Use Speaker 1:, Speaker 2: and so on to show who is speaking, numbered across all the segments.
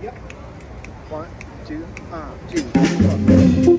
Speaker 1: Yep. One, two, uh, two.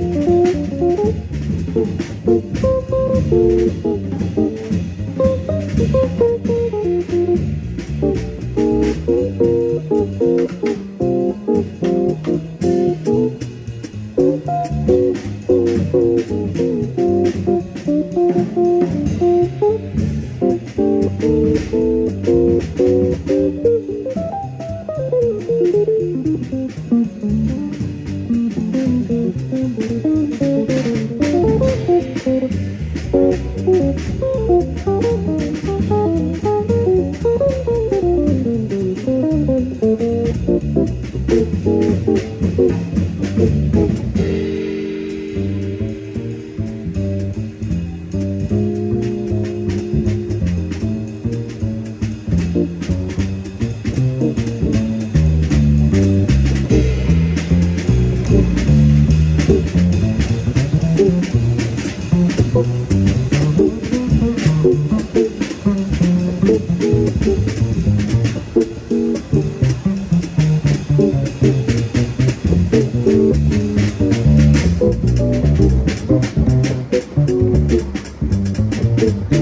Speaker 1: Thank you. Thank you.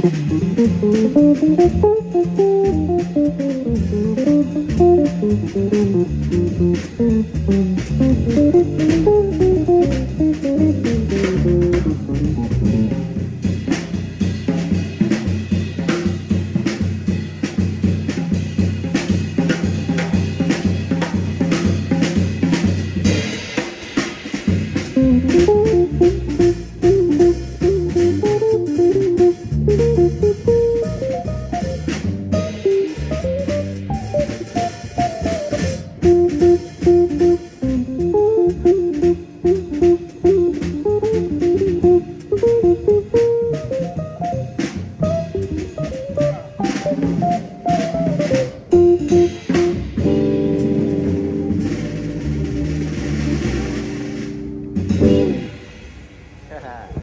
Speaker 1: Thank you.